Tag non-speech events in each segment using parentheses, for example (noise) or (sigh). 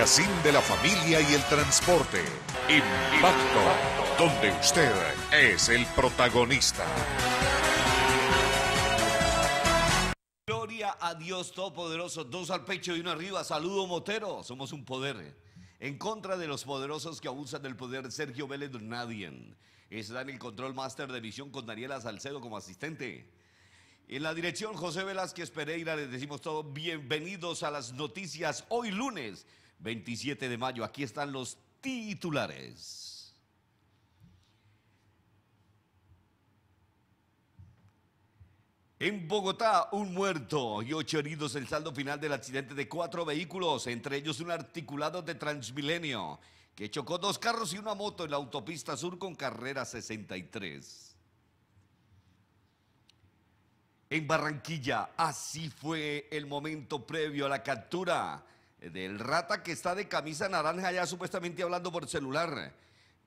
Magazine de la familia y el transporte. Impacto, donde usted es el protagonista. Gloria a Dios Todopoderoso, dos al pecho y uno arriba. Saludo Motero, somos un poder. En contra de los poderosos que abusan del poder, Sergio Vélez Nadien está en el control máster de visión con Daniela Salcedo como asistente. En la dirección José Velázquez Pereira les decimos todo bienvenidos a las noticias hoy lunes 27 de mayo. Aquí están los titulares. En Bogotá, un muerto y ocho heridos. El saldo final del accidente de cuatro vehículos, entre ellos un articulado de Transmilenio, que chocó dos carros y una moto en la autopista sur con carrera 63. En Barranquilla, así fue el momento previo a la captura del rata que está de camisa naranja ya supuestamente hablando por celular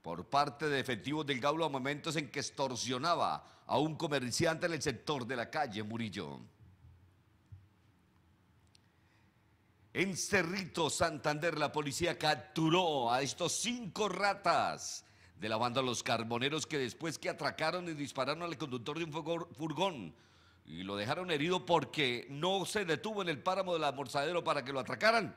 por parte de efectivos del Gaulo a momentos en que extorsionaba a un comerciante en el sector de la calle Murillo. En Cerrito, Santander, la policía capturó a estos cinco ratas de la banda Los Carboneros que después que atracaron y dispararon al conductor de un furgón y lo dejaron herido porque no se detuvo en el páramo del almorzadero para que lo atracaran.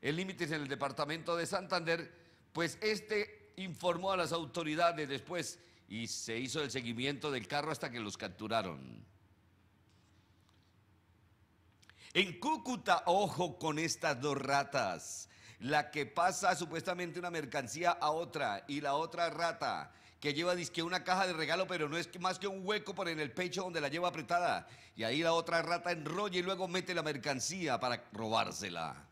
El límite es en el departamento de Santander, pues este informó a las autoridades después y se hizo el seguimiento del carro hasta que los capturaron. En Cúcuta, ojo con estas dos ratas. La que pasa supuestamente una mercancía a otra y la otra rata que lleva disque una caja de regalo, pero no es más que un hueco por en el pecho donde la lleva apretada. Y ahí la otra rata enrolla y luego mete la mercancía para robársela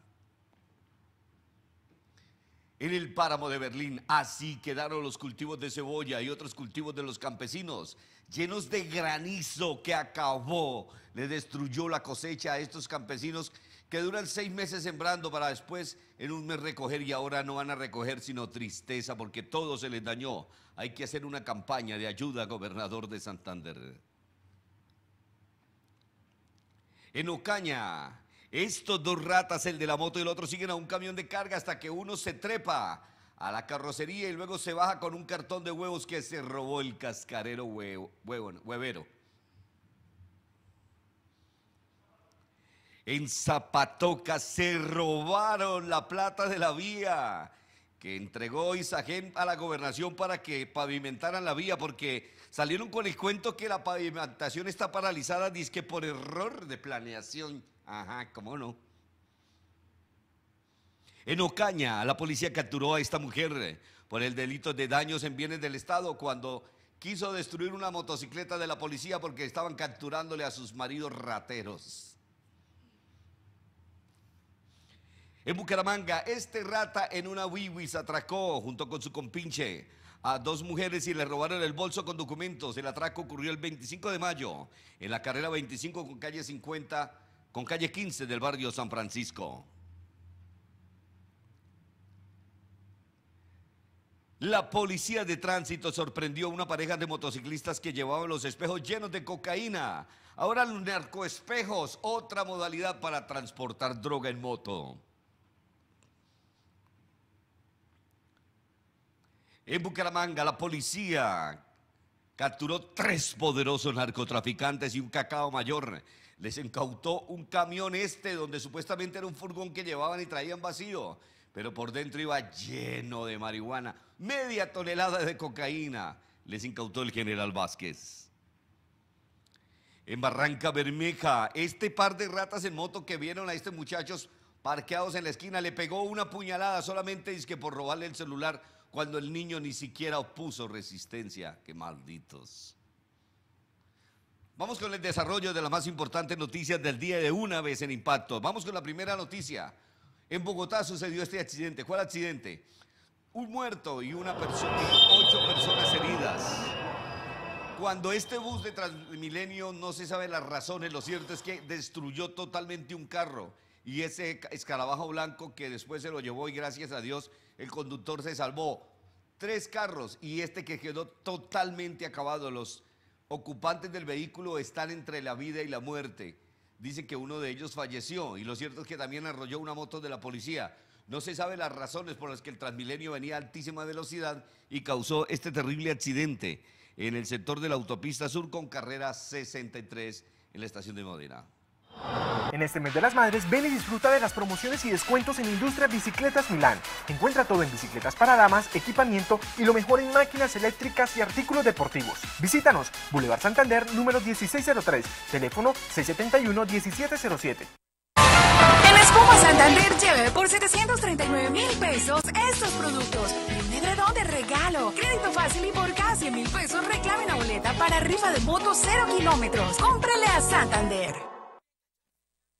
en el páramo de Berlín. Así quedaron los cultivos de cebolla y otros cultivos de los campesinos, llenos de granizo que acabó, le destruyó la cosecha a estos campesinos que duran seis meses sembrando para después en un mes recoger y ahora no van a recoger sino tristeza porque todo se les dañó. Hay que hacer una campaña de ayuda, gobernador de Santander. En Ocaña, estos dos ratas, el de la moto y el otro, siguen a un camión de carga hasta que uno se trepa a la carrocería y luego se baja con un cartón de huevos que se robó el cascarero huevero. En Zapatoca se robaron la plata de la vía que entregó Isagen a la gobernación para que pavimentaran la vía, porque salieron con el cuento que la pavimentación está paralizada, que por error de planeación. Ajá, ¿cómo no? En Ocaña, la policía capturó a esta mujer por el delito de daños en bienes del Estado cuando quiso destruir una motocicleta de la policía porque estaban capturándole a sus maridos rateros. En Bucaramanga, este rata en una wiwis atracó junto con su compinche a dos mujeres y le robaron el bolso con documentos. El atraco ocurrió el 25 de mayo en la carrera 25 con calle 50 con calle 15 del barrio San Francisco. La policía de tránsito sorprendió a una pareja de motociclistas que llevaban los espejos llenos de cocaína. Ahora los narcoespejos, otra modalidad para transportar droga en moto. En Bucaramanga, la policía capturó tres poderosos narcotraficantes y un cacao mayor les incautó un camión este donde supuestamente era un furgón que llevaban y traían vacío, pero por dentro iba lleno de marihuana, media tonelada de cocaína, les incautó el general Vázquez. En Barranca Bermeja, este par de ratas en moto que vieron a estos muchachos parqueados en la esquina le pegó una puñalada solamente que por robarle el celular cuando el niño ni siquiera opuso resistencia. ¡Qué malditos! Vamos con el desarrollo de las más importantes noticias del día de una vez en impacto. Vamos con la primera noticia. En Bogotá sucedió este accidente. ¿Cuál accidente? un muerto y una persona, ocho personas heridas. Cuando este bus de Transmilenio no se sabe las razones, lo cierto es que destruyó totalmente un carro y ese escarabajo blanco que después se lo llevó y gracias a Dios el conductor se salvó. Tres carros y este que quedó totalmente acabado. Los ocupantes del vehículo están entre la vida y la muerte. Dice que uno de ellos falleció y lo cierto es que también arrolló una moto de la policía. No se sabe las razones por las que el Transmilenio venía a altísima velocidad y causó este terrible accidente en el sector de la autopista sur con carrera 63 en la estación de Modena. En este mes de las madres, ven y disfruta de las promociones y descuentos en Industria Bicicletas Milán. Encuentra todo en bicicletas para damas, equipamiento y lo mejor en máquinas eléctricas y artículos deportivos. Visítanos, Boulevard Santander, número 1603, teléfono 671-1707. En Espuma Santander lleve por 739 mil pesos estos productos. Un edredón de regalo. Crédito fácil y por 100 mil pesos reclame la boleta para rifa de moto 0 kilómetros. Cómprale a Santander.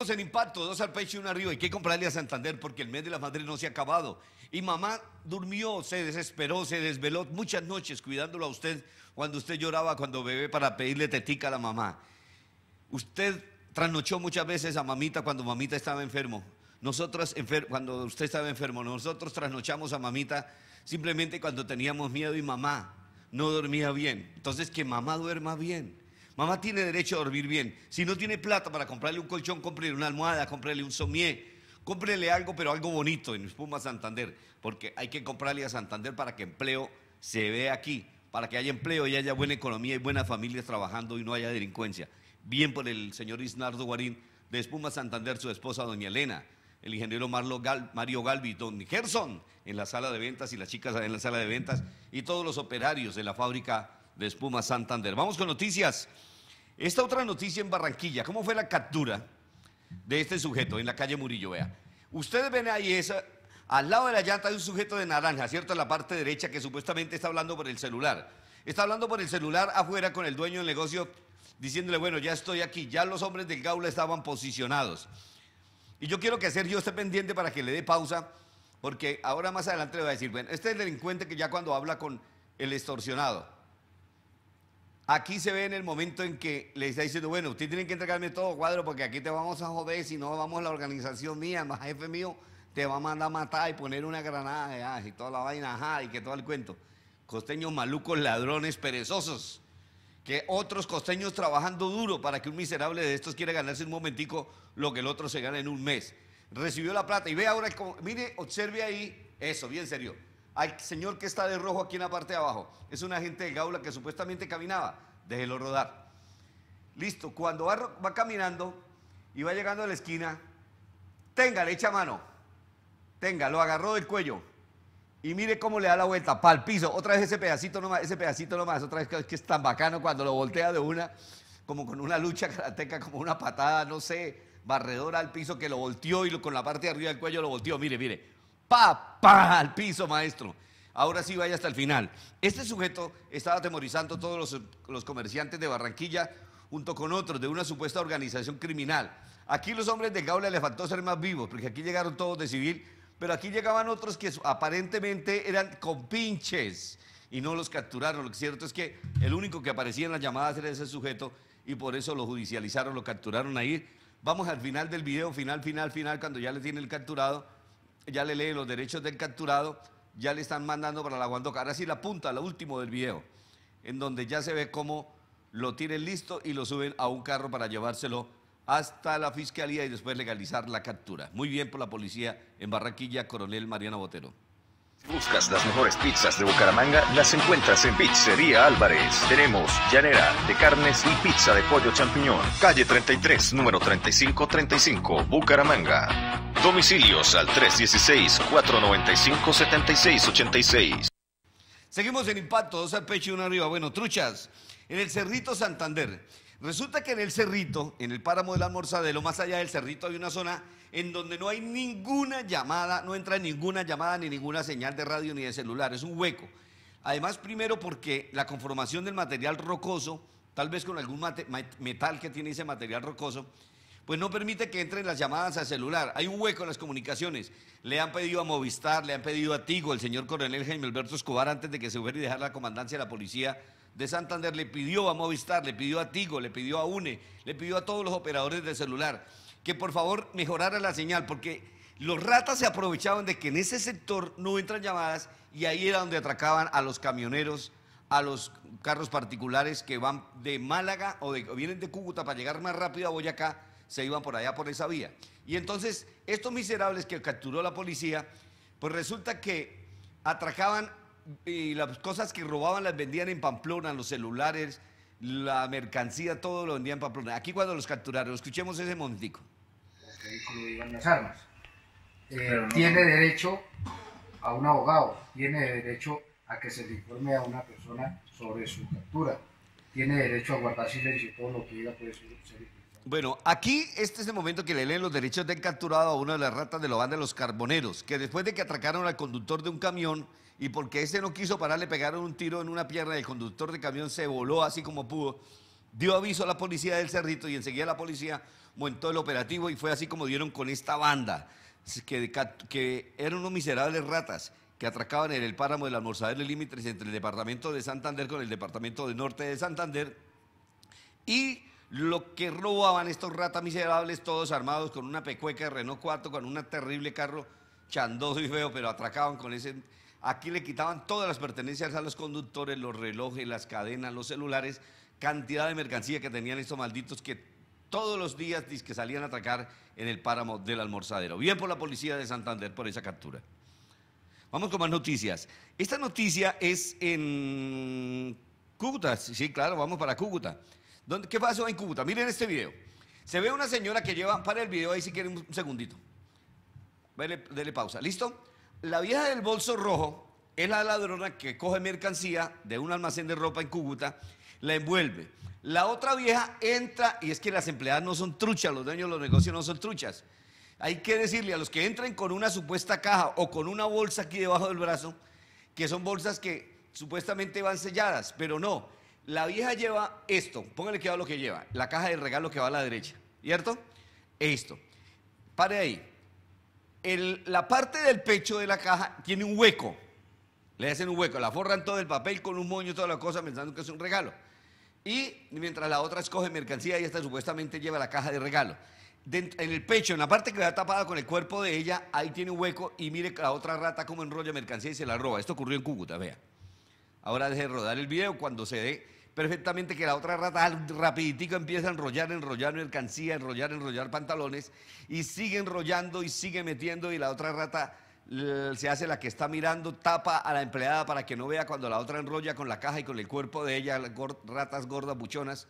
En impacto, dos al pecho y uno arriba. Hay que comprarle a Santander porque el mes de la madre no se ha acabado. Y mamá durmió, se desesperó, se desveló muchas noches cuidándolo a usted cuando usted lloraba cuando bebé para pedirle tetica a la mamá. Usted trasnochó muchas veces a mamita cuando mamita estaba enfermo. Nosotros, cuando usted estaba enfermo, nosotros trasnochamos a mamita simplemente cuando teníamos miedo y mamá no dormía bien. Entonces, que mamá duerma bien. Mamá tiene derecho a dormir bien. Si no tiene plata para comprarle un colchón, cómprele una almohada, cómprele un somier, cómprele algo, pero algo bonito en Espuma Santander, porque hay que comprarle a Santander para que empleo se vea aquí, para que haya empleo y haya buena economía y buenas familias trabajando y no haya delincuencia. Bien por el señor Isnardo Guarín de Espuma Santander, su esposa doña Elena, el ingeniero Mario Galvi, don Gerson en la sala de ventas y las chicas en la sala de ventas y todos los operarios de la fábrica de Espuma Santander. Vamos con noticias. Esta otra noticia en Barranquilla, ¿cómo fue la captura de este sujeto en la calle Murillo? Vea, ustedes ven ahí esa, al lado de la llanta hay un sujeto de naranja, ¿cierto? En la parte derecha que supuestamente está hablando por el celular. Está hablando por el celular afuera con el dueño del negocio diciéndole, bueno, ya estoy aquí, ya los hombres del Gaula estaban posicionados. Y yo quiero que Sergio esté pendiente para que le dé pausa, porque ahora más adelante le voy a decir, bueno, este es el delincuente que ya cuando habla con el extorsionado, Aquí se ve en el momento en que le está diciendo, bueno, usted tiene que entregarme todo cuadro porque aquí te vamos a joder, si no vamos a la organización mía, más jefe mío, te va a mandar a matar y poner una granada y toda la vaina, ajá, y que todo el cuento. Costeños malucos, ladrones, perezosos, que otros costeños trabajando duro para que un miserable de estos quiera ganarse un momentico lo que el otro se gana en un mes. Recibió la plata y ve ahora, mire, observe ahí, eso, bien serio al señor que está de rojo aquí en la parte de abajo. Es un agente de Gaula que supuestamente caminaba. Déjelo rodar. Listo, cuando va, caminando y va llegando a la esquina, tenga, le echa mano. Tenga, lo agarró del cuello. Y mire cómo le da la vuelta, para el piso. Otra vez ese pedacito nomás, ese pedacito nomás. Otra vez que, que es tan bacano cuando lo voltea de una, como con una lucha (laughs) karateca, como una patada, no sé, barredora al piso que lo volteó y con la parte de arriba del cuello lo volteó. Mire, mire pa, pa, al piso, maestro. Ahora sí vaya hasta el final. Este sujeto estaba atemorizando a todos los, los comerciantes de Barranquilla junto con otros de una supuesta organización criminal. Aquí los hombres de Gaula le faltó ser más vivos, porque aquí llegaron todos de civil, pero aquí llegaban otros que aparentemente eran compinches y no los capturaron. Lo cierto es que el único que aparecía en las llamadas era ese sujeto y por eso lo judicializaron, lo capturaron ahí. Vamos al final del video, final, final, final, cuando ya le tiene el capturado ya le lee los derechos del capturado, ya le están mandando para la Guandoca. Ahora sí la punta, la último del video, en donde ya se ve cómo lo tienen listo y lo suben a un carro para llevárselo hasta la fiscalía y después legalizar la captura. Muy bien por la policía en Barranquilla, Coronel Mariana Botero. Buscas las mejores pizzas de Bucaramanga, las encuentras en Pizzería Álvarez. Tenemos llanera de carnes y pizza de pollo champiñón. Calle 33, número 3535, Bucaramanga. Domicilios al 316-495-7686. Seguimos en impacto, dos al pecho y uno arriba. Bueno, truchas, en el Cerrito Santander. Resulta que en el Cerrito, en el páramo del Almorzadelo, más allá del Cerrito, hay una zona en donde no hay ninguna llamada, no entra ninguna llamada ni ninguna señal de radio ni de celular, es un hueco. Además, primero porque la conformación del material rocoso, tal vez con algún metal que tiene ese material rocoso, pues no permite que entren las llamadas al celular. Hay un hueco en las comunicaciones. Le han pedido a Movistar, le han pedido a Tigo, el señor coronel Jaime Alberto Escobar, antes de que se fuera y dejar la comandancia de la policía de Santander, le pidió a Movistar, le pidió a Tigo, le pidió a UNE, le pidió a todos los operadores de celular que por favor mejorara la señal, porque los ratas se aprovechaban de que en ese sector no entran llamadas y ahí era donde atracaban a los camioneros, a los carros particulares que van de Málaga o, o vienen de Cúcuta para llegar más rápido a Boyacá se iban por allá por esa vía. Y entonces, estos miserables que capturó la policía, pues resulta que atracaban y las cosas que robaban las vendían en Pamplona, los celulares, la mercancía, todo lo vendían en Pamplona. Aquí cuando los capturaron, escuchemos ese momentico. Las armas. Eh, tiene derecho a un abogado, tiene derecho a que se le informe a una persona sobre su captura, tiene derecho a guardar silencio, todo lo que diga puede ser bueno, aquí este es el momento que le leen los derechos de capturado a una de las ratas de la banda de los carboneros, que después de que atracaron al conductor de un camión y porque ese no quiso parar, le pegaron un tiro en una pierna y el conductor de camión se voló así como pudo, dio aviso a la policía del Cerrito y enseguida la policía montó el operativo y fue así como dieron con esta banda, que, que eran unos miserables ratas que atracaban en el páramo del almorzadero límites entre el departamento de Santander con el departamento de norte de Santander y lo que robaban estos ratas miserables, todos armados con una pecueca de Renault 4, con un terrible carro chandoso y feo, pero atracaban con ese... Aquí le quitaban todas las pertenencias a los conductores, los relojes, las cadenas, los celulares, cantidad de mercancía que tenían estos malditos que todos los días que salían a atracar en el páramo del almorzadero. Bien por la policía de Santander por esa captura. Vamos con más noticias. Esta noticia es en Cúcuta, sí, claro, vamos para Cúcuta. ¿Qué pasó en Cúcuta? Miren este video. Se ve una señora que lleva, para el video ahí si quieren un segundito. Dele, pausa. ¿Listo? La vieja del bolso rojo es la ladrona que coge mercancía de un almacén de ropa en Cúcuta, la envuelve. La otra vieja entra, y es que las empleadas no son truchas, los dueños de los negocios no son truchas. Hay que decirle a los que entran con una supuesta caja o con una bolsa aquí debajo del brazo, que son bolsas que supuestamente van selladas, pero no. La vieja lleva esto, póngale que a lo que lleva, la caja de regalo que va a la derecha, ¿cierto? Esto. Pare ahí. la parte del pecho de la caja tiene un hueco. Le hacen un hueco, la forran todo el papel con un moño, toda la cosa, pensando que es un regalo. Y mientras la otra escoge mercancía y esta supuestamente lleva la caja de regalo. en el pecho, en la parte que va tapada con el cuerpo de ella, ahí tiene un hueco y mire la otra rata como enrolla mercancía y se la roba. Esto ocurrió en Cúcuta, vea. Ahora deje rodar el video cuando se dé perfectamente que la otra rata rapiditico empieza a enrollar, enrollar mercancía, enrollar, enrollar pantalones y sigue enrollando y sigue metiendo y la otra rata se hace la que está mirando, tapa a la empleada para que no vea cuando la otra enrolla con la caja y con el cuerpo de ella, ratas gordas, buchonas.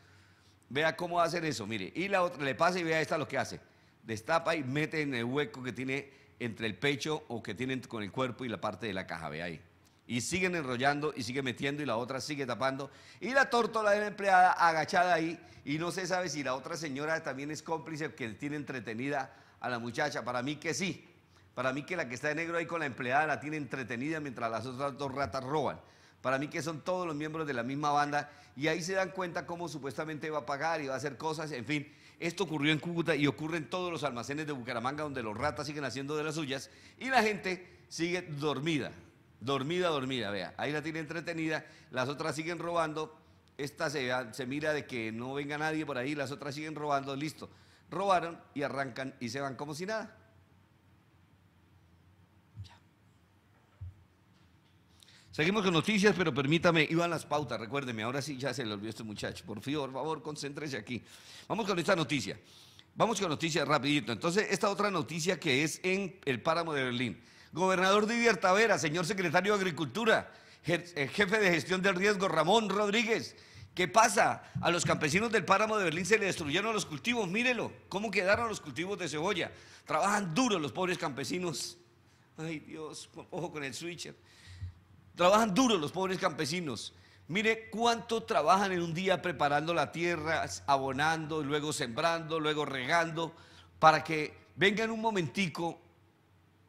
Vea cómo hacen eso, mire. Y la otra le pasa y vea esta lo que hace. Destapa y mete en el hueco que tiene entre el pecho o que tiene con el cuerpo y la parte de la caja, ve ahí y siguen enrollando y sigue metiendo y la otra sigue tapando. Y la tórtola de la empleada agachada ahí y no se sabe si la otra señora también es cómplice que tiene entretenida a la muchacha. Para mí que sí. Para mí que la que está de negro ahí con la empleada la tiene entretenida mientras las otras dos ratas roban. Para mí que son todos los miembros de la misma banda y ahí se dan cuenta cómo supuestamente va a pagar y va a hacer cosas. En fin, esto ocurrió en Cúcuta y ocurre en todos los almacenes de Bucaramanga donde los ratas siguen haciendo de las suyas y la gente sigue dormida. Dormida, dormida, vea. Ahí la tiene entretenida, las otras siguen robando. Esta se, mira de que no venga nadie por ahí, las otras siguen robando, listo. Robaron y arrancan y se van como si nada. Seguimos con noticias, pero permítame, iban las pautas, recuérdeme, ahora sí ya se le olvidó este muchacho. Por favor, por favor, concéntrese aquí. Vamos con esta noticia. Vamos con noticias rapidito. Entonces, esta otra noticia que es en el páramo de Berlín. Gobernador Didier Tavera, señor secretario de Agricultura, eh, jefe de gestión del riesgo, Ramón Rodríguez. ¿Qué pasa? A los campesinos del páramo de Berlín se le destruyeron los cultivos. Mírelo, cómo quedaron los cultivos de cebolla. Trabajan duro los pobres campesinos. Ay Dios, ojo con el switcher. Trabajan duro los pobres campesinos. Mire cuánto trabajan en un día preparando la tierra, abonando, luego sembrando, luego regando, para que vengan un momentico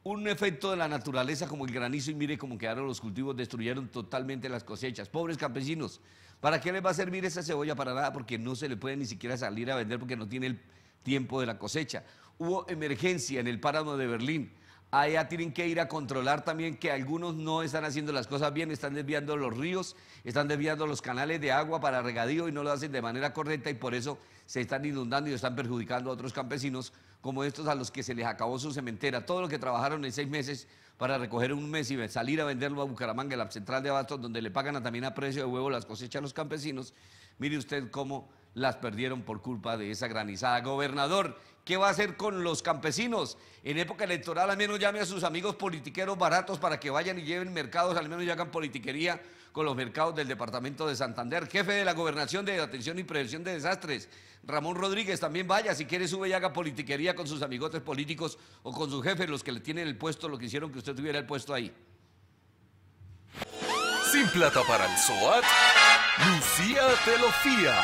un efecto de la naturaleza como el granizo y mire cómo quedaron los cultivos, destruyeron totalmente las cosechas. Pobres campesinos, ¿para qué les va a servir esa cebolla? Para nada, porque no se le puede ni siquiera salir a vender porque no tiene el tiempo de la cosecha. Hubo emergencia en el páramo de Berlín. Allá tienen que ir a controlar también que algunos no están haciendo las cosas bien, están desviando los ríos, están desviando los canales de agua para regadío y no lo hacen de manera correcta y por eso se están inundando y están perjudicando a otros campesinos como estos a los que se les acabó su cementera. Todo lo que trabajaron en seis meses para recoger un mes y salir a venderlo a Bucaramanga, la central de abastos, donde le pagan también a precio de huevo las cosechas a los campesinos, mire usted cómo las perdieron por culpa de esa granizada. Gobernador, ¿qué va a hacer con los campesinos? En época electoral al menos llame a sus amigos politiqueros baratos para que vayan y lleven mercados, al menos y hagan politiquería con los mercados del departamento de Santander. Jefe de la gobernación de atención y prevención de desastres, Ramón Rodríguez, también vaya, si quiere sube y haga politiquería con sus amigotes políticos o con sus jefes, los que le tienen el puesto, lo que hicieron que usted tuviera el puesto ahí. Sin plata para el SOAT, Lucía te lo fía.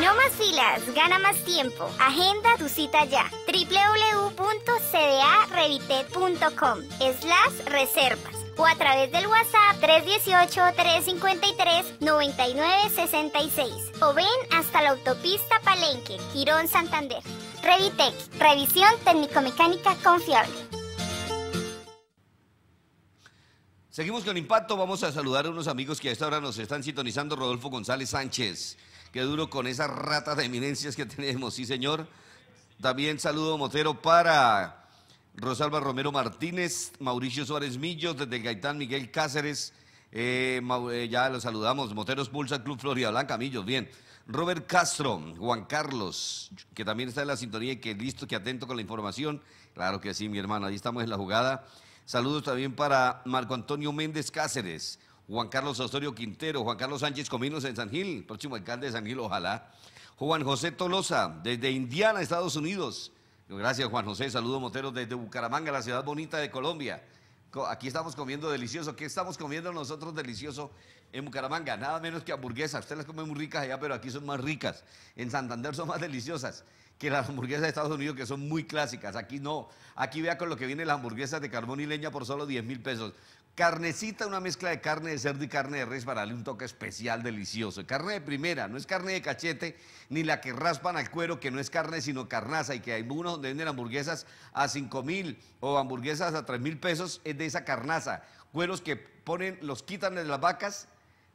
No más filas, gana más tiempo. Agenda tu cita ya. www.cdarevitet.com slash reservas o a través del WhatsApp 318-353-9966 o ven hasta la autopista Palenque, Girón, Santander. Revitec, revisión técnico-mecánica confiable. Seguimos con Impacto, vamos a saludar a unos amigos que a esta hora nos están sintonizando, Rodolfo González Sánchez. Qué duro con esas ratas de eminencias que tenemos, sí señor. También saludo motero para Rosalba Romero Martínez, Mauricio Suárez Millos, desde Gaitán Miguel Cáceres, eh, eh, ya los saludamos, Moteros Pulsa Club Florida Blanca, Millos, bien. Robert Castro, Juan Carlos, que también está en la sintonía y que listo, que atento con la información. Claro que sí, mi hermano, ahí estamos en la jugada. Saludos también para Marco Antonio Méndez Cáceres, Juan Carlos Osorio Quintero, Juan Carlos Sánchez Cominos en San Gil, próximo alcalde de San Gil, ojalá. Juan José Tolosa, desde Indiana, Estados Unidos. Gracias, Juan José. Saludos, Moteros, desde Bucaramanga, la ciudad bonita de Colombia. Aquí estamos comiendo delicioso. ¿Qué estamos comiendo nosotros delicioso en Bucaramanga? Nada menos que hamburguesas. Ustedes las comen muy ricas allá, pero aquí son más ricas. En Santander son más deliciosas que las hamburguesas de Estados Unidos, que son muy clásicas. Aquí no. Aquí vea con lo que viene las hamburguesas de carbón y leña por solo 10 mil pesos. Carnecita, una mezcla de carne de cerdo y carne de res para darle un toque especial delicioso. Carne de primera, no es carne de cachete, ni la que raspan al cuero, que no es carne sino carnaza, y que hay unos donde venden hamburguesas a 5 mil o hamburguesas a 3 mil pesos, es de esa carnaza. Cueros que ponen, los quitan de las vacas,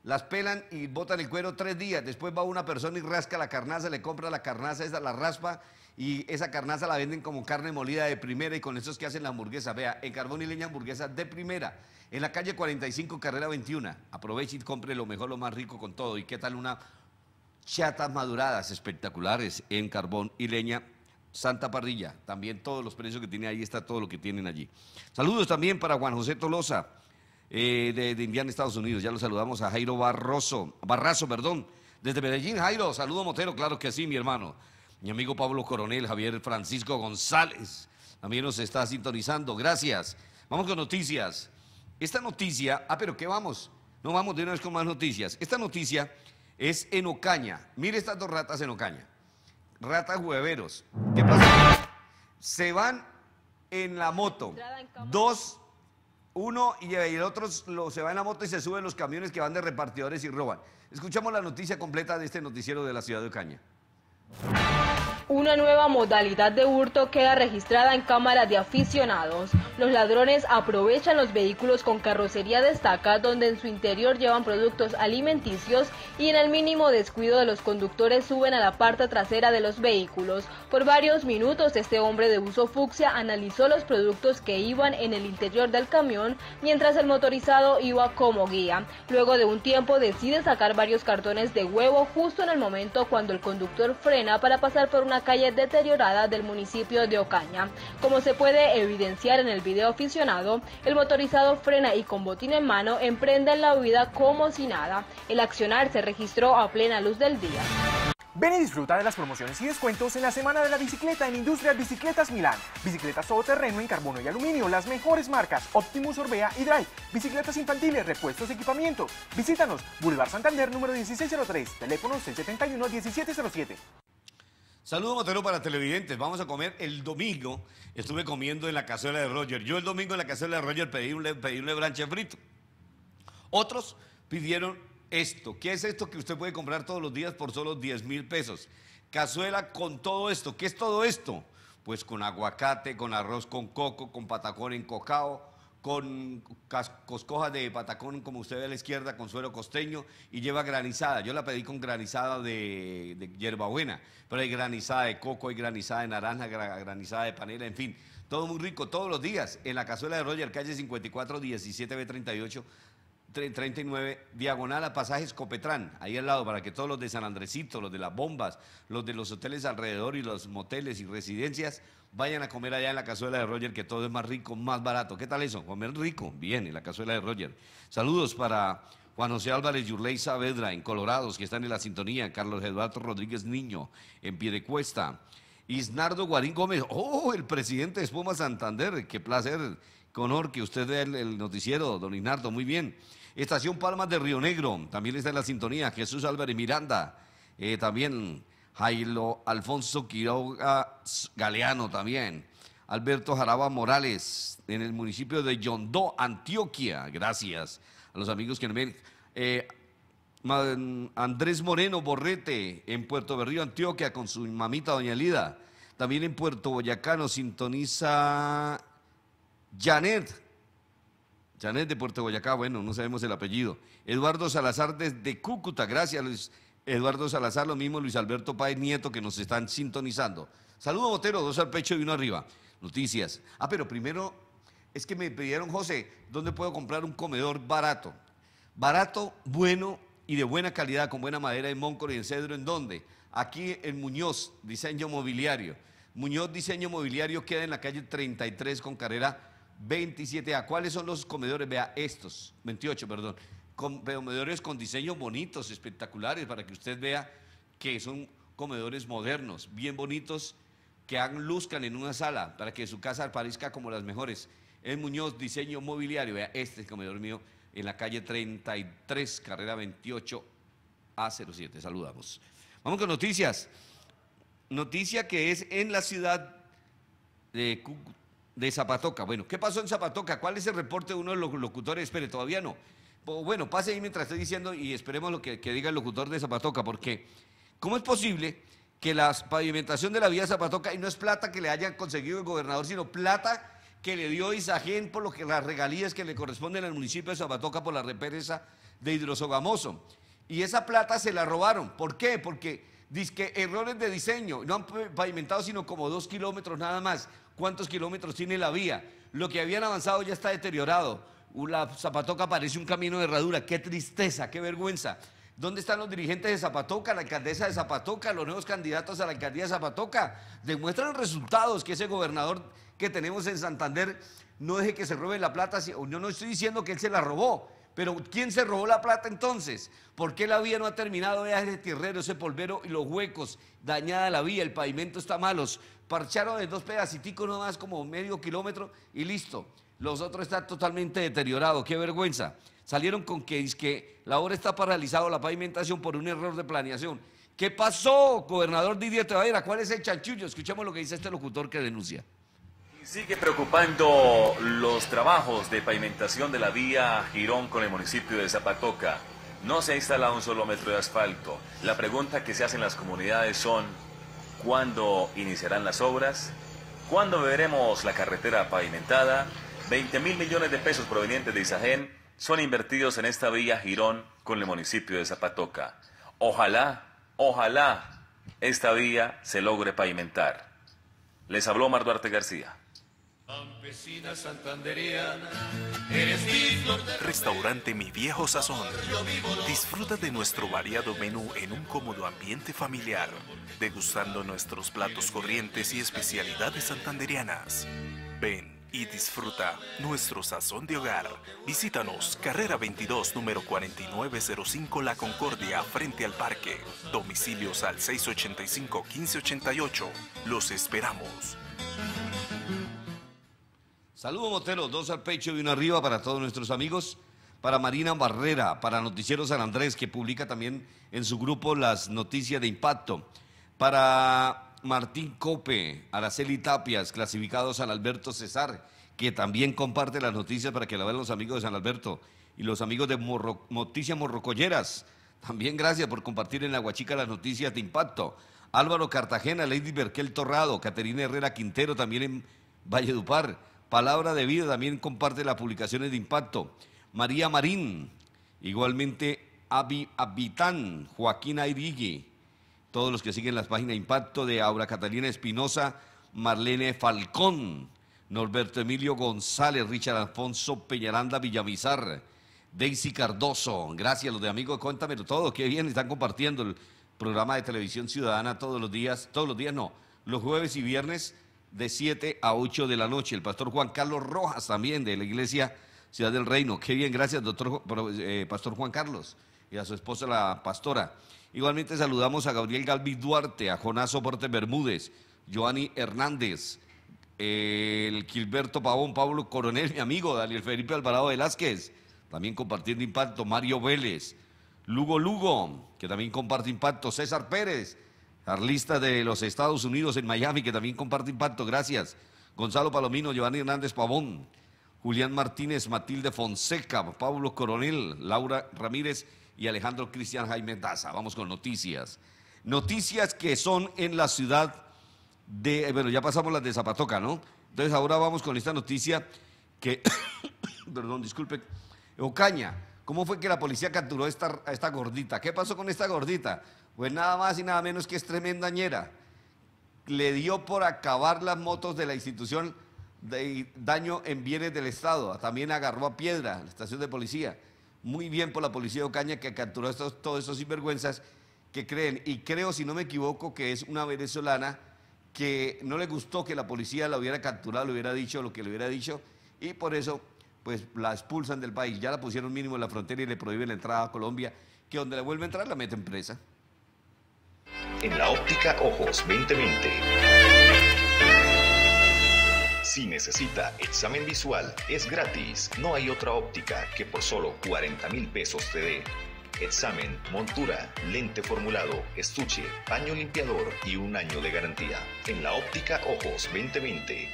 las pelan y botan el cuero tres días. Después va una persona y rasca la carnaza, le compra la carnaza, esa la raspa y esa carnaza la venden como carne molida de primera y con eso es que hacen la hamburguesa. Vea, en carbón y leña hamburguesa de primera. En la calle 45, carrera 21. Aproveche y compre lo mejor, lo más rico con todo. ¿Y qué tal una chatas maduradas espectaculares en carbón y leña? Santa Parrilla, también todos los precios que tiene ahí, está todo lo que tienen allí. Saludos también para Juan José Tolosa, eh, de, Indiana, Estados Unidos. Ya lo saludamos a Jairo Barroso, Barrazo, perdón, desde Medellín. Jairo, saludo Motero, claro que sí, mi hermano. Mi amigo Pablo Coronel, Javier Francisco González, también nos está sintonizando. Gracias. Vamos con noticias. Esta noticia, ah, pero ¿qué vamos? No vamos de una vez con más noticias. Esta noticia es en Ocaña. Mire estas dos ratas en Ocaña. Ratas hueveros. ¿Qué pasa? Se van en la moto. Dos, uno y el otro se va en la moto y se suben los camiones que van de repartidores y roban. Escuchamos la noticia completa de este noticiero de la ciudad de Ocaña. Una nueva modalidad de hurto queda registrada en cámaras de aficionados. Los ladrones aprovechan los vehículos con carrocería destaca donde en su interior llevan productos alimenticios y en el mínimo descuido de los conductores suben a la parte trasera de los vehículos. Por varios minutos este hombre de uso fucsia analizó los productos que iban en el interior del camión mientras el motorizado iba como guía. Luego de un tiempo decide sacar varios cartones de huevo justo en el momento cuando el conductor frena para pasar por una calle deteriorada del municipio de Ocaña. Como se puede evidenciar en el video aficionado, el motorizado frena y con botín en mano emprende la huida como si nada. El accionar se registró a plena luz del día. Ven y disfruta de las promociones y descuentos en la Semana de la Bicicleta en Industrias Bicicletas Milán. Bicicletas todoterreno en carbono y aluminio, las mejores marcas Optimus Orbea y Drive. Bicicletas infantiles, repuestos, equipamiento. Visítanos, Boulevard Santander número 1603, teléfono 671-1707. Saludos Motero para televidentes. Vamos a comer el domingo. Estuve comiendo en la cazuela de Roger. Yo el domingo en la cazuela de Roger pedí un, pedí un lebranche frito. Otros pidieron esto. ¿Qué es esto que usted puede comprar todos los días por solo 10 mil pesos? Cazuela con todo esto. ¿Qué es todo esto? Pues con aguacate, con arroz con coco, con patacón en cocao, con coscojas de patacón, como usted ve a la izquierda, con suelo costeño, y lleva granizada. Yo la pedí con granizada de, de hierbabuena, pero hay granizada de coco, hay granizada de naranja, gra- granizada de panela, en fin, todo muy rico, todos los días, en la cazuela de Roger, calle 54, 17B38, tre- 39, diagonal a pasajes Copetrán, ahí al lado, para que todos los de San Andresito, los de las bombas, los de los hoteles alrededor y los moteles y residencias vayan a comer allá en la cazuela de Roger, que todo es más rico, más barato. ¿Qué tal eso? Comer rico, bien, en la cazuela de Roger. Saludos para Juan José Álvarez Yurley Saavedra, en Colorados, que están en la sintonía. Carlos Eduardo Rodríguez Niño, en Piedecuesta. Isnardo Guarín Gómez, oh, el presidente de Espuma Santander, qué placer, qué honor que usted vea el, noticiero, don Isnardo, muy bien. Estación Palmas de Río Negro, también está en la sintonía. Jesús Álvarez Miranda, eh, también Jailo Alfonso Quiroga Galeano también. Alberto Jaraba Morales, en el municipio de Yondó, Antioquia. Gracias a los amigos que nos ven. Eh, Andrés Moreno Borrete en Puerto Berrío, Antioquia, con su mamita Doña Lida. También en Puerto Boyacá nos sintoniza Janet. Janet de Puerto Boyacá, bueno, no sabemos el apellido. Eduardo Salazar desde Cúcuta, gracias Luis Eduardo Salazar, lo mismo Luis Alberto Páez Nieto que nos están sintonizando. Saludo Botero, dos al pecho y uno arriba. Noticias. Ah, pero primero es que me pidieron, José, ¿dónde puedo comprar un comedor barato? Barato, bueno y de buena calidad, con buena madera en Móncoro y en Cedro, ¿en dónde? Aquí en Muñoz, diseño mobiliario. Muñoz Diseño Mobiliario queda en la calle 33 con carrera 27A. ¿Cuáles son los comedores? Vea, estos, 28, perdón. Com- comedores con diseños bonitos, espectaculares, para que usted vea que son comedores modernos, bien bonitos, que luzcan en una sala, para que su casa parezca como las mejores. Es Muñoz Diseño Mobiliario. Vea, este es el comedor mío en la calle 33, carrera 28A07. Saludamos. Vamos con noticias. Noticia que es en la ciudad de, Zapatoca. Bueno, ¿qué pasó en Zapatoca? ¿Cuál es el reporte de uno de los locutores? Espere, todavía no. Bueno, pase ahí mientras estoy diciendo y esperemos lo que, diga el locutor de Zapatoca, porque ¿cómo es posible que la pavimentación de la vía Zapatoca, y no es plata que le haya conseguido el gobernador, sino plata que le dio Isagen por lo que las regalías que le corresponden al municipio de Zapatoca por la represa de Hidrosogamoso? Y esa plata se la robaron. ¿Por qué? Porque que errores de diseño. No han pavimentado sino como dos kilómetros nada más. ¿Cuántos kilómetros tiene la vía? Lo que habían avanzado ya está deteriorado. La Zapatoca parece un camino de herradura. Qué tristeza, qué vergüenza. ¿Dónde están los dirigentes de Zapatoca, la alcaldesa de Zapatoca, los nuevos candidatos a la alcaldía de Zapatoca? Demuestran resultados que ese gobernador que tenemos en Santander no deje que se robe la plata. Yo no estoy diciendo que él se la robó, pero ¿quién se robó la plata entonces? ¿Por qué la vía no ha terminado? Vea ese tierrero, ese polvero y los huecos, dañada la vía, el pavimento está malos. Parcharon de dos pedaciticos nomás como medio kilómetro y listo. Los otros están totalmente deteriorados, qué vergüenza. Salieron con que, que la obra está paralizada, la pavimentación por un error de planeación. ¿Qué pasó, gobernador Didier Tavera? ¿Cuál es el chanchullo? Escuchemos lo que dice este locutor que denuncia. Sigue preocupando los trabajos de pavimentación de la vía Girón con el municipio de Zapatoca. No se ha instalado un solo metro de asfalto. La pregunta que se hacen las comunidades son, ¿cuándo iniciarán las obras? ¿Cuándo veremos la carretera pavimentada? 20 mil millones de pesos provenientes de Isagen son invertidos en esta vía Girón con el municipio de Zapatoca. Ojalá, ojalá esta vía se logre pavimentar. Les habló Mar Duarte García. Campesina santanderiana, eres mi Restaurante Mi Viejo Sazón. Disfruta de nuestro variado menú en un cómodo ambiente familiar, degustando nuestros platos corrientes y especialidades santanderianas. Ven y disfruta nuestro sazón de hogar. Visítanos, carrera 22, número 4905 La Concordia, frente al parque. Domicilios al 685-1588. Los esperamos. Saludos Motero, dos al pecho y uno arriba para todos nuestros amigos. Para Marina Barrera, para Noticiero San Andrés, que publica también en su grupo las noticias de impacto. Para Martín Cope, Araceli Tapias, clasificados San Alberto Cesar, que también comparte las noticias para que la vean los amigos de San Alberto. Y los amigos de Morro- Noticias Morrocolleras, también gracias por compartir en la Guachica las noticias de impacto. Álvaro Cartagena, Lady Berquel Torrado, Caterina Herrera Quintero también en Valledupar. Palabra de Vida también comparte las publicaciones de impacto. María Marín, igualmente Avi Abitán, Joaquín Airigui, todos los que siguen las páginas de impacto de Aura Catalina Espinosa, Marlene Falcón, Norberto Emilio González, Richard Alfonso Peñaranda Villamizar, Daisy Cardoso, gracias los de amigos, cuéntamelo todo, qué bien están compartiendo el programa de televisión ciudadana todos los días, todos los días no, los jueves y viernes de 7 a 8 de la noche. El pastor Juan Carlos Rojas también de la iglesia Ciudad del Reino. Qué bien, gracias, doctor, eh, pastor Juan Carlos y a su esposa la pastora. Igualmente saludamos a Gabriel Galvis Duarte, a Jonás Soporte Bermúdez, Joanny Hernández, el Gilberto Pavón, Pablo Coronel, mi amigo, Daniel Felipe Alvarado Velázquez, también compartiendo impacto, Mario Vélez, Lugo Lugo, que también comparte impacto, César Pérez, arlista de los Estados Unidos en Miami, que también comparte impacto, gracias, Gonzalo Palomino, Giovanni Hernández Pavón, Julián Martínez, Matilde Fonseca, Pablo Coronel, Laura Ramírez y Alejandro Cristian Jaime Daza. Vamos con noticias. Noticias que son en la ciudad de, bueno, ya pasamos las de Zapatoca, ¿no? Entonces ahora vamos con esta noticia que, (coughs) perdón, disculpe, Ocaña, ¿cómo fue que la policía capturó a esta, esta gordita? ¿Qué pasó con esta gordita? Pues nada más y nada menos que es tremendañera. Le dio por acabar las motos de la institución de daño en bienes del Estado. También agarró a piedra la estación de policía. Muy bien por la policía de Ocaña que capturó estos, todos esos sinvergüenzas que creen. Y creo, si no me equivoco, que es una venezolana que no le gustó que la policía la hubiera capturado, le hubiera dicho lo que le hubiera dicho, y por eso pues la expulsan del país. Ya la pusieron mínimo en la frontera y le prohíben la entrada a Colombia, que donde le vuelve a entrar la meten presa. En la óptica Ojos 2020. Si necesita examen visual, es gratis. No hay otra óptica que por solo 40 mil pesos te dé examen, montura, lente formulado, estuche, paño limpiador y un año de garantía. En la óptica Ojos 2020.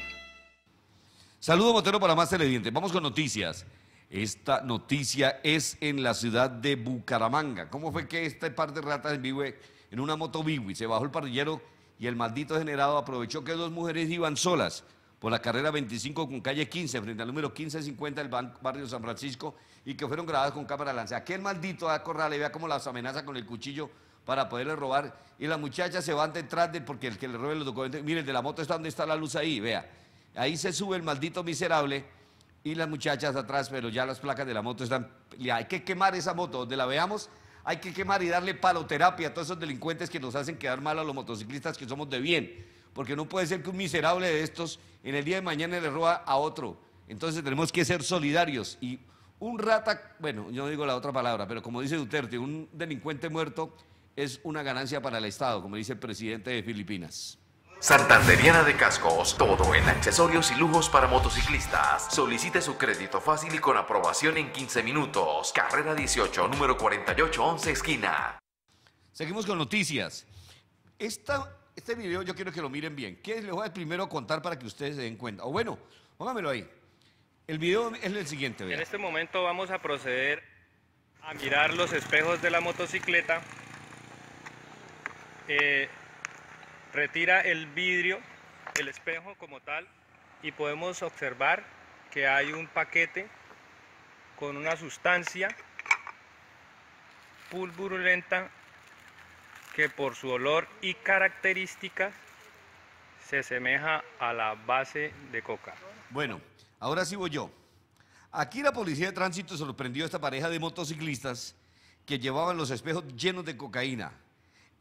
Saludo Motero para más televidentes. Vamos con noticias. Esta noticia es en la ciudad de Bucaramanga. ¿Cómo fue que este par de ratas en vivo en una moto Biwi se bajó el parrillero y el maldito generado aprovechó que dos mujeres iban solas? por la carrera 25 con calle 15, frente al número 1550 del barrio San Francisco, y que fueron grabadas con cámara lance. Aquel maldito a corral, vea cómo las amenaza con el cuchillo para poderle robar, y la muchacha se va detrás de, porque el que le robe los documentos, mire, el de la moto está donde está la luz ahí, vea. Ahí se sube el maldito miserable, y las muchachas atrás, pero ya las placas de la moto están, hay que quemar esa moto, donde la veamos, hay que quemar y darle paloterapia a todos esos delincuentes que nos hacen quedar mal a los motociclistas que somos de bien porque no puede ser que un miserable de estos en el día de mañana le roba a otro. Entonces tenemos que ser solidarios. Y un rata, bueno, yo no digo la otra palabra, pero como dice Duterte, un delincuente muerto es una ganancia para el Estado, como dice el presidente de Filipinas. Santanderiana de Cascos, todo en accesorios y lujos para motociclistas. Solicite su crédito fácil y con aprobación en 15 minutos. Carrera 18, número 4811, esquina. Seguimos con noticias. Esta este video yo quiero que lo miren bien. ¿Qué les voy a primero contar para que ustedes se den cuenta? O bueno, póngamelo ahí. El video es el siguiente. En este momento vamos a proceder a mirar los espejos de la motocicleta. Eh, retira el vidrio, el espejo como tal, y podemos observar que hay un paquete con una sustancia pulverulenta que por su olor y características se asemeja a la base de coca. Bueno, ahora sí voy yo. Aquí la policía de tránsito sorprendió a esta pareja de motociclistas que llevaban los espejos llenos de cocaína.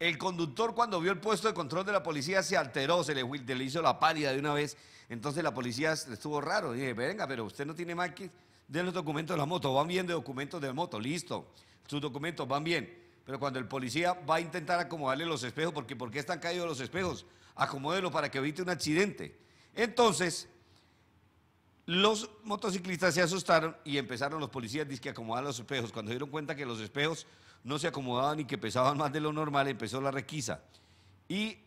El conductor cuando vio el puesto de control de la policía se alteró, se le, hizo la pálida de una vez. Entonces la policía estuvo raro. Dije, venga, pero usted no tiene más que los documentos de la moto. Van bien de documentos de moto, listo. Sus documentos van bien. Pero cuando el policía va a intentar acomodarle los espejos, porque ¿por qué están caídos los espejos? Acomódelo para que evite un accidente. Entonces, los motociclistas se asustaron y empezaron los policías a acomodar los espejos. Cuando dieron cuenta que los espejos no se acomodaban y que pesaban más de lo normal, empezó la requisa. Y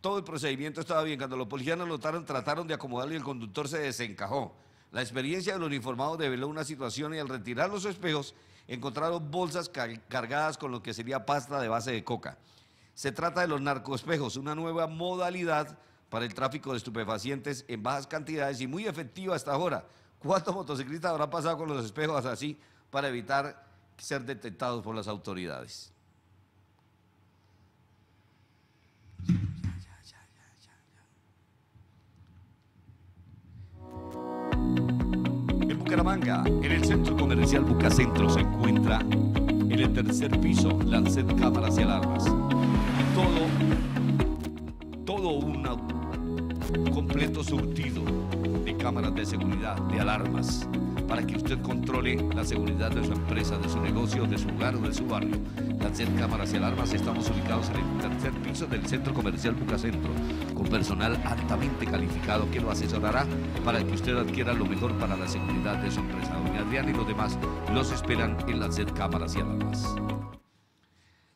todo el procedimiento estaba bien. Cuando los policías lo notaron, trataron de acomodarlo y el conductor se desencajó. La experiencia de los uniformados develó una situación y al retirar los espejos encontraron bolsas cargadas con lo que sería pasta de base de coca. Se trata de los narcoespejos, una nueva modalidad para el tráfico de estupefacientes en bajas cantidades y muy efectiva hasta ahora. ¿Cuántos motociclistas habrán pasado con los espejos así para evitar ser detectados por las autoridades? En Bucaramanga, en el centro comercial Bucacentro, se encuentra en el tercer piso Lancet Cámaras y Alarmas. Todo, todo un completo surtido de cámaras de seguridad, de alarmas, para que usted controle la seguridad de su empresa, de su negocio, de su hogar o de su barrio. Lancet Cámaras y Alarmas estamos ubicados en el tercer piso del centro comercial Bucacentro, con personal altamente calificado que lo asesorará para que usted adquiera lo mejor para la seguridad de su empresa. Doña Adriana y los demás los esperan en Lancet Cámaras y Alarmas.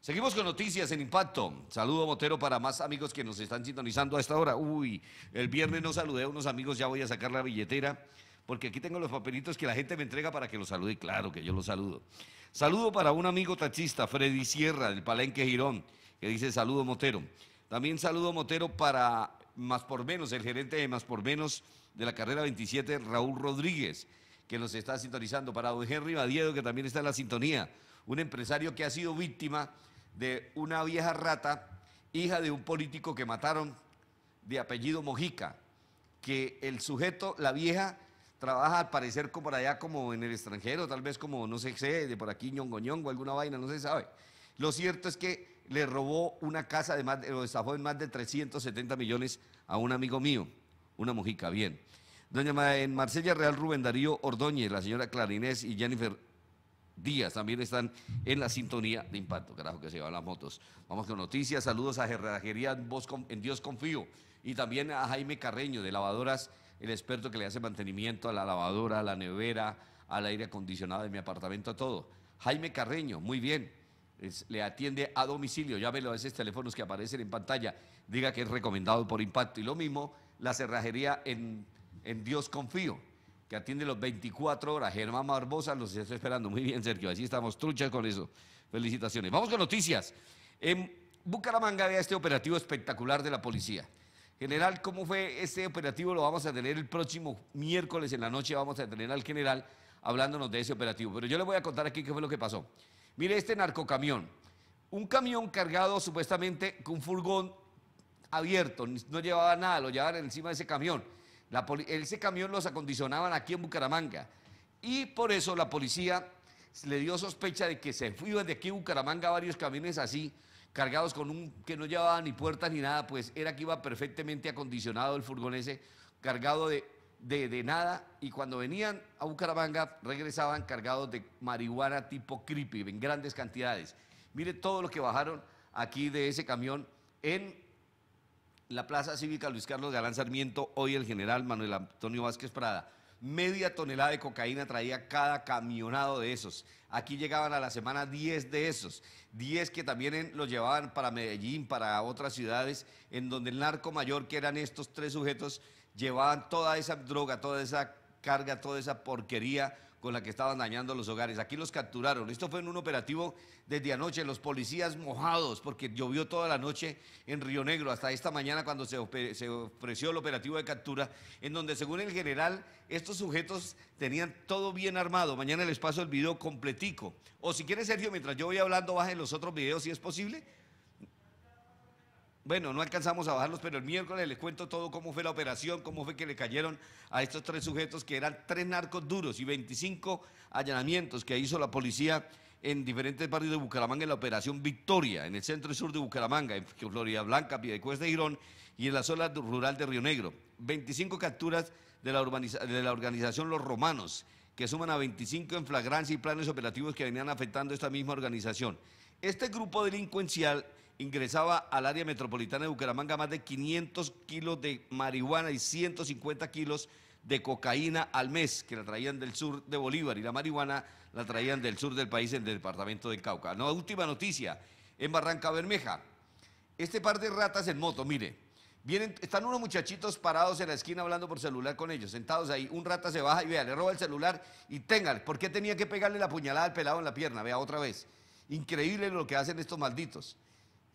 Seguimos con noticias en impacto. Saludo Motero para más amigos que nos están sintonizando a esta hora. Uy, el viernes no saludé a unos amigos, ya voy a sacar la billetera, porque aquí tengo los papelitos que la gente me entrega para que los salude. Claro que yo los saludo. Saludo para un amigo taxista, Freddy Sierra, del Palenque Girón, que dice saludo Motero. También saludo Motero para Más por Menos, el gerente de Más por Menos de la carrera 27, Raúl Rodríguez, que nos está sintonizando. Para don Henry Badiedo, que también está en la sintonía. Un empresario que ha sido víctima de una vieja rata, hija de un político que mataron de apellido Mojica, que el sujeto, la vieja, trabaja al parecer como por allá como en el extranjero, tal vez como, no sé, de por aquí ñongo ñongo, alguna vaina, no se sabe. Lo cierto es que le robó una casa de más, lo estafó en más de 370 millones a un amigo mío, una Mojica, bien. Doña en Marsella Real Rubén Darío Ordóñez, la señora Clarinés y Jennifer días también están en la sintonía de impacto, carajo que se van las motos. Vamos con noticias, saludos a Herrajería en Dios Confío y también a Jaime Carreño de Lavadoras, el experto que le hace mantenimiento a la lavadora, a la nevera, al aire acondicionado de mi apartamento, a todo. Jaime Carreño, muy bien, le atiende a domicilio, llámelo a esos teléfonos que aparecen en pantalla, diga que es recomendado por impacto. Y lo mismo, la cerrajería en, en Dios Confío que atiende los 24 horas. Germán Barbosa los está esperando. Muy bien, Sergio. Así estamos truchas con eso. Felicitaciones. Vamos con noticias. En Bucaramanga había este operativo espectacular de la policía. General, ¿cómo fue este operativo? Lo vamos a tener el próximo miércoles en la noche. Vamos a tener al general hablándonos de ese operativo. Pero yo le voy a contar aquí qué fue lo que pasó. Mire este narcocamión. Un camión cargado supuestamente con un furgón abierto. No llevaba nada, lo llevaban encima de ese camión ese camión los acondicionaban aquí en Bucaramanga. Y por eso la policía le dio sospecha de que se fueron de aquí a Bucaramanga varios camiones así, cargados con un que no llevaban ni puertas ni nada, pues era que iba perfectamente acondicionado el furgón ese, cargado de, de, nada, y cuando venían a Bucaramanga regresaban cargados de marihuana tipo creepy, en grandes cantidades. Mire todo lo que bajaron aquí de ese camión en la Plaza Cívica Luis Carlos Galán Sarmiento, hoy el general Manuel Antonio Vázquez Prada. Media tonelada de cocaína traía cada camionado de esos. Aquí llegaban a la semana 10 de esos. 10 que también los llevaban para Medellín, para otras ciudades, en donde el narco mayor, que eran estos tres sujetos, llevaban toda esa droga, toda esa carga, toda esa porquería con la que estaban dañando los hogares. Aquí los capturaron. Esto fue en un operativo desde anoche, los policías mojados porque llovió toda la noche en Río Negro, hasta esta mañana cuando se, ofreció el operativo de captura, en donde según el general, estos sujetos tenían todo bien armado. Mañana les paso el video completico. O si quiere, Sergio, mientras yo voy hablando, bajen los otros videos si es posible. Bueno, no alcanzamos a bajarlos, pero el miércoles les cuento todo cómo fue la operación, cómo fue que le cayeron a estos tres sujetos que eran tres narcos duros y 25 allanamientos que hizo la policía en diferentes barrios de Bucaramanga en la operación Victoria, en el centro y sur de Bucaramanga, en Florida Blanca, Piedecuesta de Girón y en la zona rural de Río Negro. 25 capturas de la, de la organización Los Romanos, que suman a 25 en flagrancia y planes operativos que venían afectando a esta misma organización. Este grupo delincuencial ingresaba al área metropolitana de Bucaramanga más de 500 kilos de marihuana y 150 kilos de cocaína al mes, que la traían del sur de Bolívar, y la marihuana la traían del sur del país, en el departamento de Cauca. No, última noticia, en Barranca Bermeja, este par de ratas en moto, mire, vienen, están unos muchachitos parados en la esquina hablando por celular con ellos, sentados ahí, un rata se baja y vea, le roba el celular y téngale, ¿por qué tenía que pegarle la puñalada al pelado en la pierna? Vea otra vez. Increíble lo que hacen estos malditos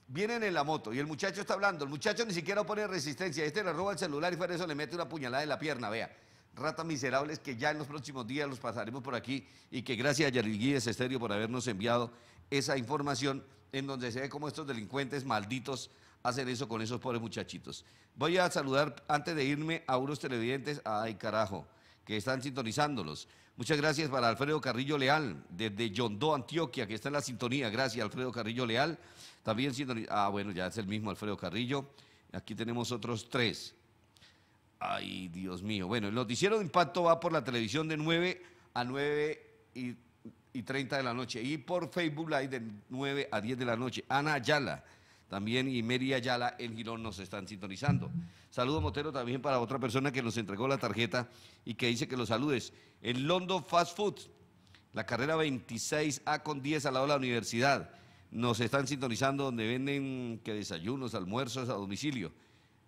Vienen en la moto y el muchacho está hablando. El muchacho ni siquiera pone resistencia. Este le roba el celular y fuera eso le mete una puñalada en la pierna. Vea, ratas miserables que ya en los próximos días los pasaremos por aquí y que gracias a Yariguíes Estéreo por habernos enviado esa información en donde se ve cómo estos delincuentes malditos hacen eso con esos pobres muchachitos. Voy a saludar antes de irme a unos televidentes, ay carajo, que están sintonizándolos. Muchas gracias para Alfredo Carrillo Leal, desde Yondó, Antioquia, que está en la sintonía. Gracias, Alfredo Carrillo Leal. También sintoniza. Ah, bueno, ya es el mismo Alfredo Carrillo. Aquí tenemos otros tres. Ay, Dios mío. Bueno, el noticiero de impacto va por la televisión de 9 a 9 y, y 30 de la noche y por Facebook Live de 9 a 10 de la noche. Ana Ayala también y Mary Ayala en Girón nos están sintonizando. Saludo Motero también para otra persona que nos entregó la tarjeta y que dice que los saludes. En London Fast Food, la carrera 26A con 10 al lado de la universidad. Nos están sintonizando donde venden que desayunos, almuerzos a domicilio.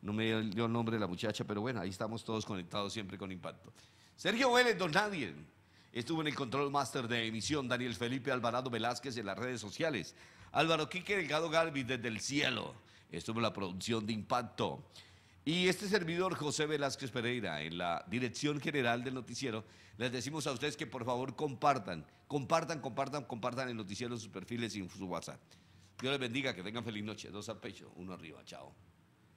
No me dio el nombre de la muchacha, pero bueno, ahí estamos todos conectados siempre con impacto. Sergio Vélez, don Nadie. Estuvo en el control master de emisión Daniel Felipe Alvarado Velázquez en las redes sociales. Álvaro Quique Delgado Galvis desde el cielo. Estuvo en la producción de Impacto. Y este servidor, José Velázquez Pereira, en la dirección general del noticiero, les decimos a ustedes que por favor compartan, compartan, compartan, compartan el noticiero en sus perfiles y en su WhatsApp. Dios les bendiga, que tengan feliz noche. Dos al pecho, uno arriba. Chao.